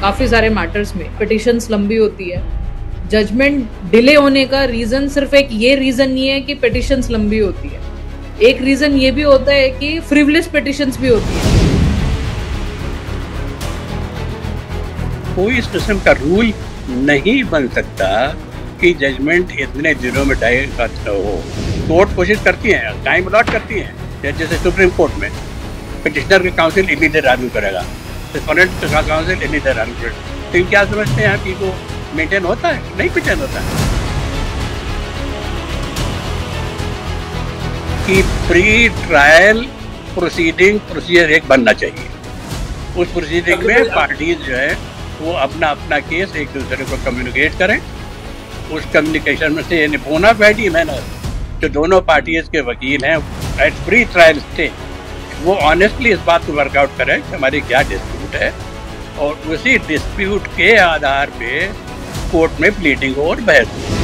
काफ़ी सारे मैटर्स में। पिटिशंस लंबी होती है। जजमेंट डिले होने का रीज़न सिर्फ़ एक ये रीज़न नहीं है कि पिटिशंस लंबी होती है। एक रीज़न ये भी होता है कि फ्रिवलेस पिटिशंस भी होती है। कोई इस किस्म का रूल नहीं बन सकता कि जजमेंट इतने दिनों में टाइम हो। कोर्ट कोशिश करती है टाइम अलॉट करती है, जैसे सुप्रीम कोर्ट में। पिटिशनर का काउंसिल इतनी देर आर्ग्यू करेगा। इतनी देर आर्ग्यू करेगा तो क्या समझते हैं कि वो मेंटेन होता है? नहीं मेंटेन होता है। कि प्री ट्रायल प्रोसीडिंग प्रोसीजर एक बनना चाहिए। उस प्रोसीडिंग में पार्टीज़ जो है वो अपना अपना केस एक दूसरे को कम्युनिकेट करें। उस कम्युनिकेशन में से यानी बोना बैठी मैनर जो दोनों पार्टीज़ के वकील हैं एट प्री ट्रायल स्टेज वो ऑनेस्टली इस बात को वर्कआउट करें कि हमारी क्या डिस्प्यूट है और उसी डिस्प्यूट के आधार पे कोर्ट में प्लीडिंग और बहस